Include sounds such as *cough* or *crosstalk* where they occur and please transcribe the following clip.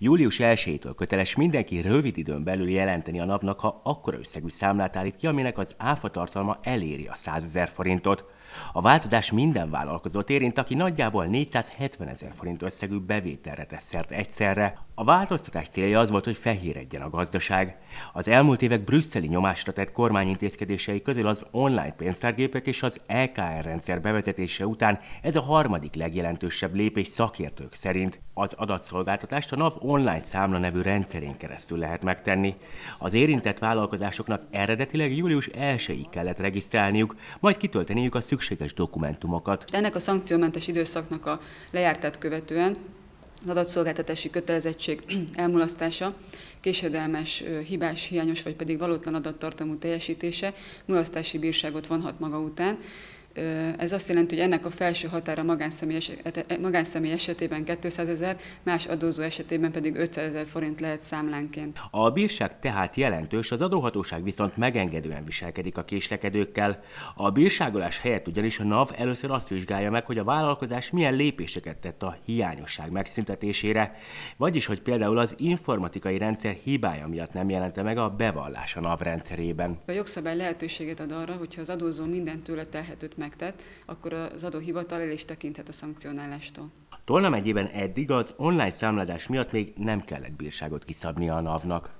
Július 1-től köteles mindenki rövid időn belül jelenteni a NAV-nak, ha akkora összegű számlát állít ki, aminek az áfa tartalma eléri a 100 ezer forintot. A változás minden vállalkozót érint, aki nagyjából 470 ezer forint összegű bevételre tesz szert egyszerre. A változtatás célja az volt, hogy fehéredjen a gazdaság. Az elmúlt évek brüsszeli nyomásra tett kormányintézkedései közül az online pénztárgépek és az LKR rendszer bevezetése után ez a harmadik legjelentősebb lépés szakértők szerint. Az adatszolgáltatást a NAV online számla nevű rendszerén keresztül lehet megtenni. Az érintett vállalkozásoknak eredetileg július 1-ig kellett regisztrálniuk, majd kitölteniük a szükséges dokumentumokat. Ennek a szankciómentes időszaknak a lejártát követően az adatszolgáltatási kötelezettség *clears throat* elmulasztása, késedelmes, hibás, hiányos vagy pedig valótlan adattartalmú teljesítése mulasztási bírságot vonhat maga után, ez azt jelenti, hogy ennek a felső határa magánszemély, magánszemély esetében 200 ezer, más adózó esetében pedig 500 ezer forint lehet számlánként. A bírság tehát jelentős, az adóhatóság viszont megengedően viselkedik a késlekedőkkel. A bírságolás helyett ugyanis a NAV először azt vizsgálja meg, hogy a vállalkozás milyen lépéseket tett a hiányosság megszüntetésére, vagyis hogy például az informatikai rendszer hibája miatt nem jelente meg a bevallás a NAV rendszerében. A jogszabály lehetőséget ad arra, hogyha az adózó minden tőle telhetőt meg megtett, akkor az adóhivatal el is tekinthet a szankcionálástól. Tolna megyében eddig az online számlázás miatt még nem kellett bírságot kiszabnia a NAV-nak.